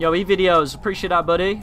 Yo, E videos, appreciate that, buddy.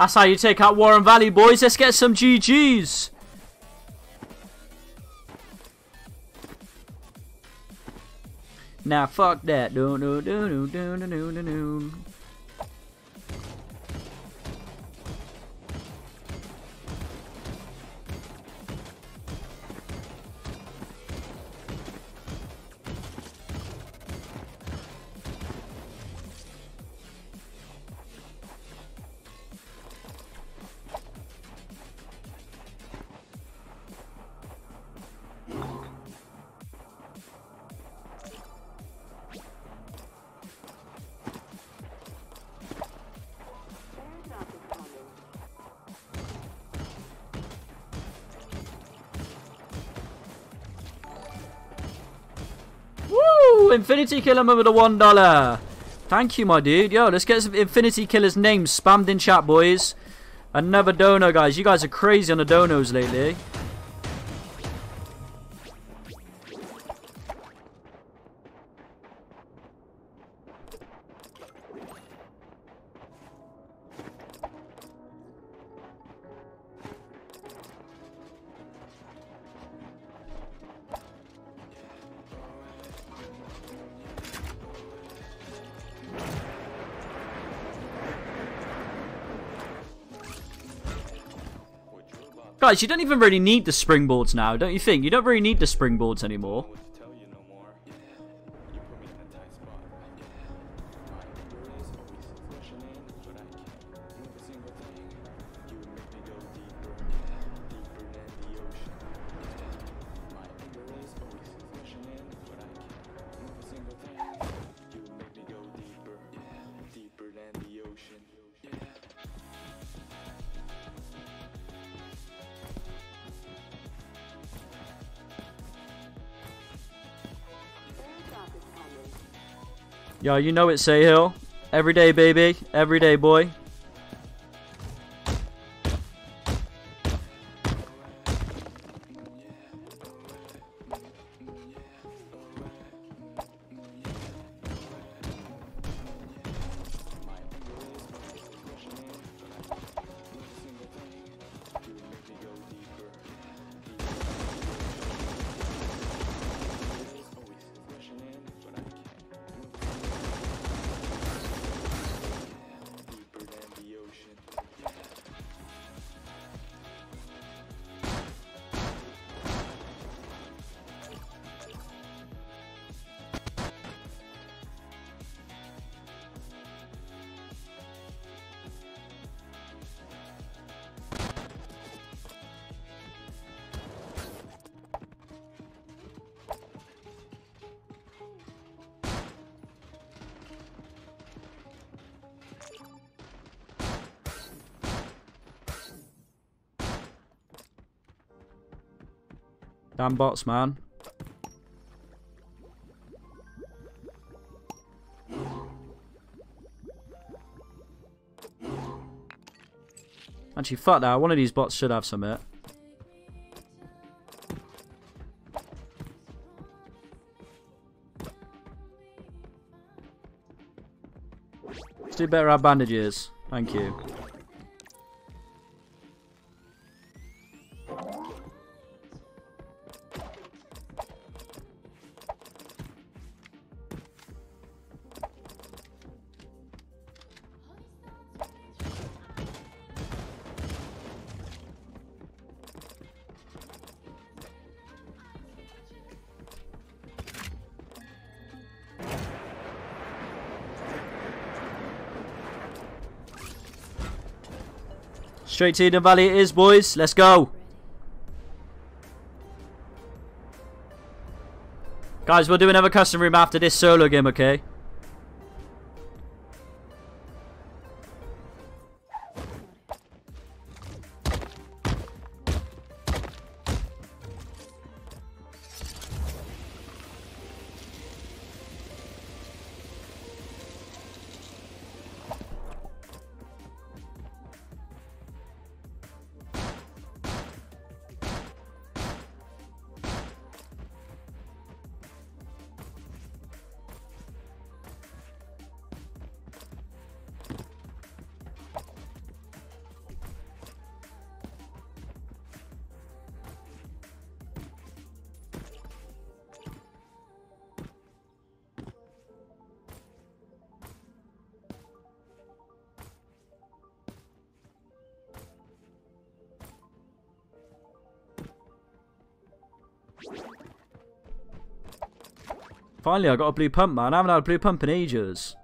That's how you take out Warren Valley, boys. Let's get some GGs. Now fuck that. Do do do do do do do do Infinity Killer with the one dollar. Thank you, my dude. Yo, let's get some Infinity Killer's names spammed in chat, boys. Another dono, guys. You guys are crazy on the donos lately. Guys, you don't even really need the springboards now, don't you think? You don't really need the springboards anymore. Yo, you know it, Say Hill. Every day, baby. Every day, boy. Damn bots, man. Actually, fuck that. One of these bots should have some it. Let's do better at bandages. Thank you. Straight to Eden Valley it is, boys. Let's go. Guys, we'll do another custom room after this solo game, okay? Finally, I got a blue pump, man. I haven't had a blue pump in ages.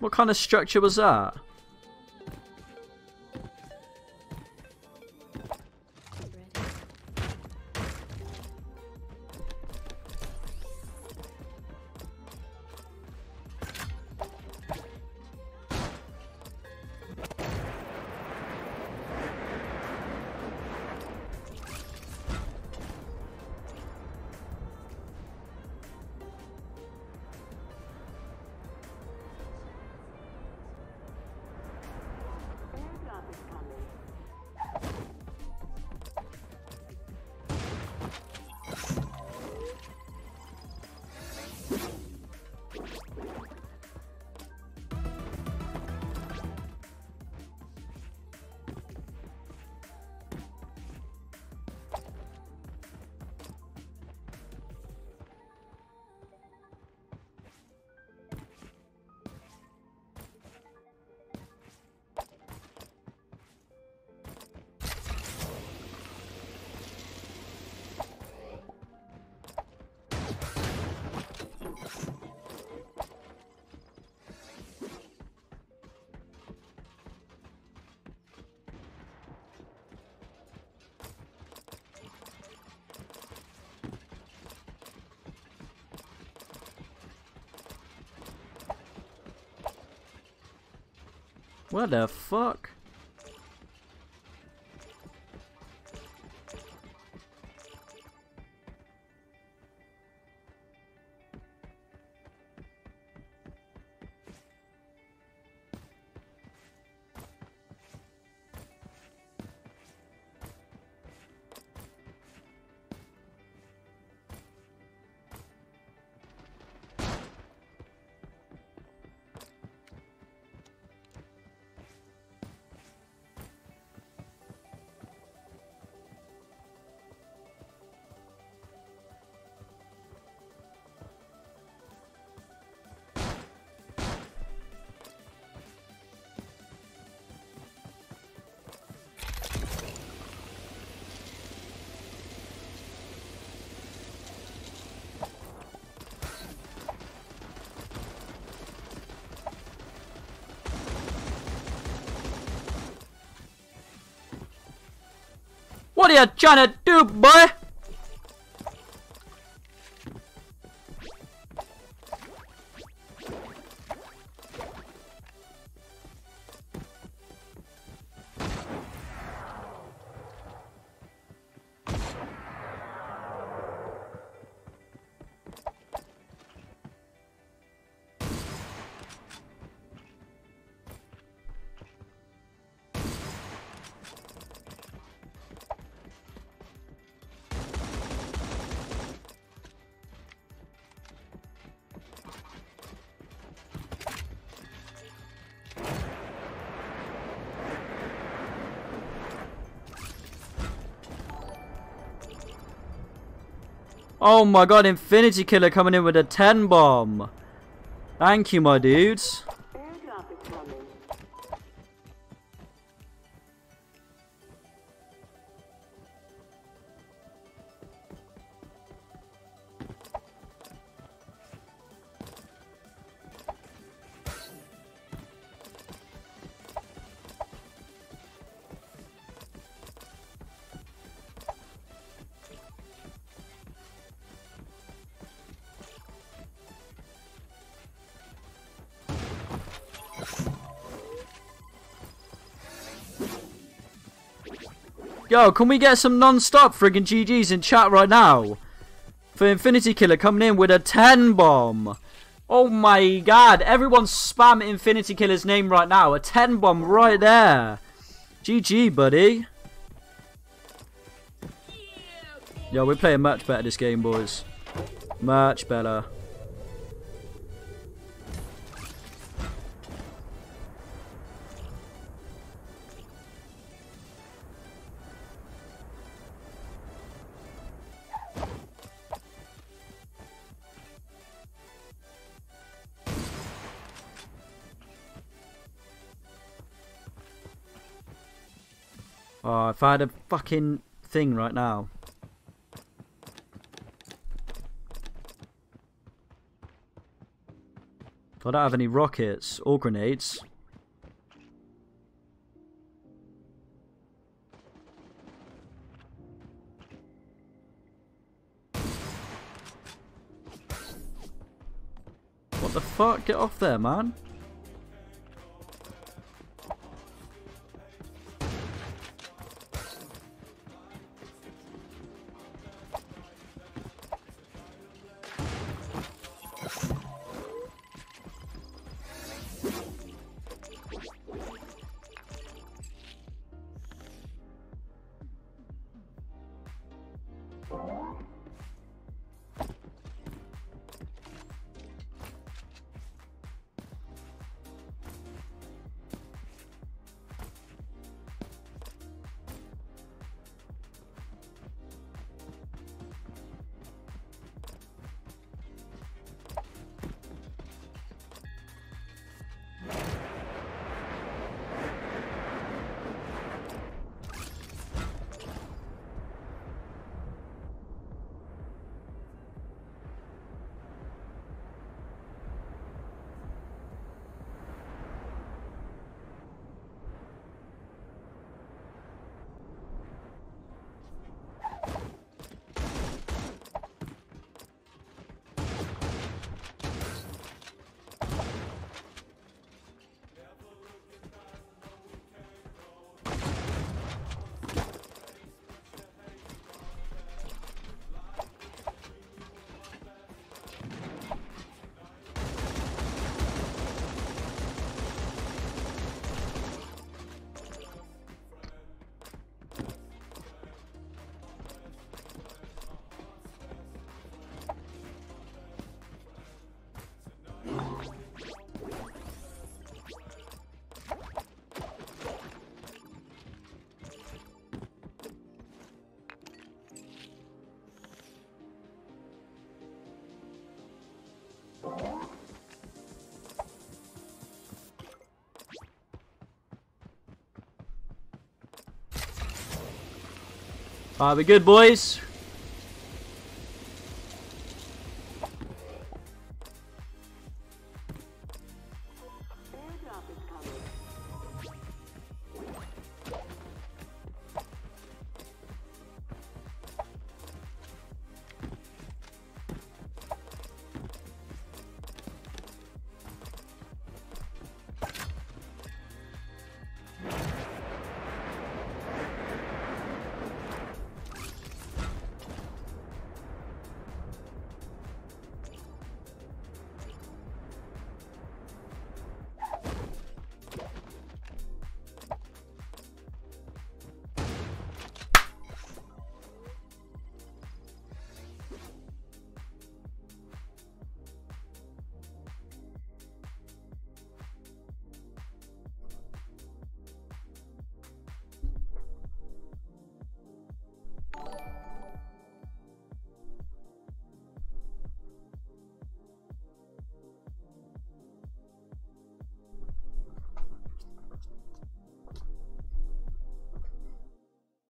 What kind of structure was that? What the fuck? What are you trying to do, boy? Oh my god, Infinity Killer coming in with a 10 bomb. Thank you, my dudes. Yo, can we get some non-stop friggin' GG's in chat right now? For Infinity Killer coming in with a 10 bomb. Oh my god, everyone spam Infinity Killer's name right now. A 10 bomb right there. GG, buddy. Yo, we're playing much better this game, boys. Much better. Oh, if I had a fucking thing right now. If I don't have any rockets or grenades. What the fuck? Get off there, man. Uh, Alright, we good, boys?